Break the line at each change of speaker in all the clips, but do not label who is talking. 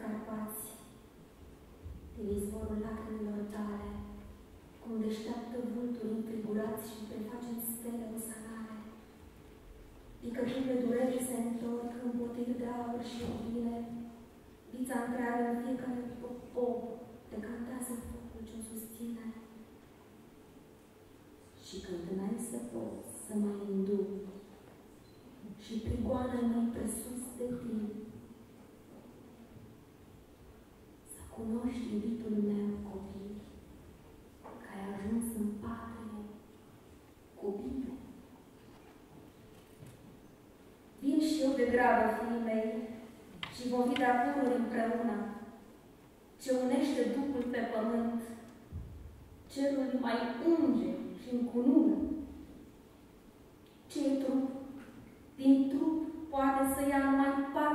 Carpați, din izvorul lacrimilor tale, cum deșteaptă vulturi înfrigurați și preface în stele o sanare. Picăturile durerii se întorc în potir de aur și bine, vița întreagă în fiecare pop decantează focul ce o susține. Și când n-ai să poți să mai înduc și prigoana mai presus de tine, să cunoști iubitul meu copil, că ai ajuns în patrie cu bine. Vin și eu de grabă, fiii mei, și vom fi de împreună, ce unește Duhul pe pământ, cerul mai unge și încunună. Ce e trup? Din trup poate să ia numai partea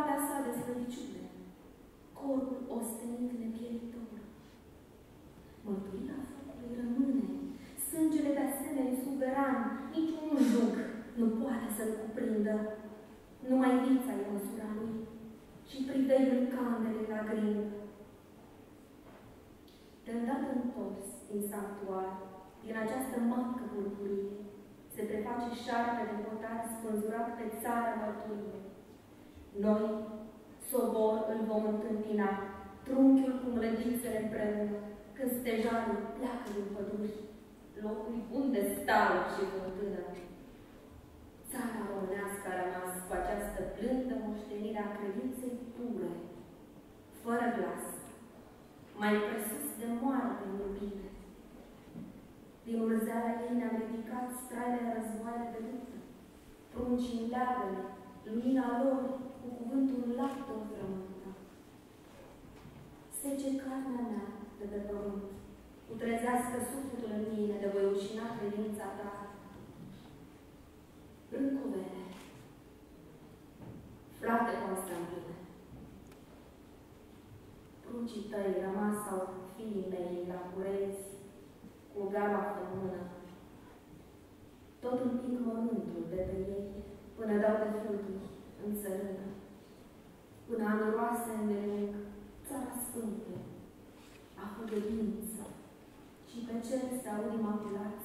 să-l cuprindă. Numai vița e măsura lui și priveiul candele la grindă. De îndată întors din sanctuar, din această matcă purpurie, se preface șarpe de potar spânzurat pe țara mărturie. Noi, sobor, îl vom întâmpina, trunchiul cu mlădițele împreună, când stejarul pleacă din păduri, locul unde stau și fântână. Țara românească a rămas cu această blândă moștenire a credinței pure, fără glas, mai presus de moarte în iubire. Din urzeala ei ne-am ridicat straile războaie de luptă, prunci în leagăne, lumina lor cu cuvântul lapte o frământă. Sece carnea mea de pe pământ, putrezească sufletul în mine de voi ușina credința ta. Frate Constantine, pruncii tăi rămas sau fiii mei la curezi, cu gama în mână. Tot împing mormântul de pe ei, până dau de fluturi în țărână. Până anoroase îndelung, țara sfântă, a făgădință, și pe cer se aud imaculați, corul criilor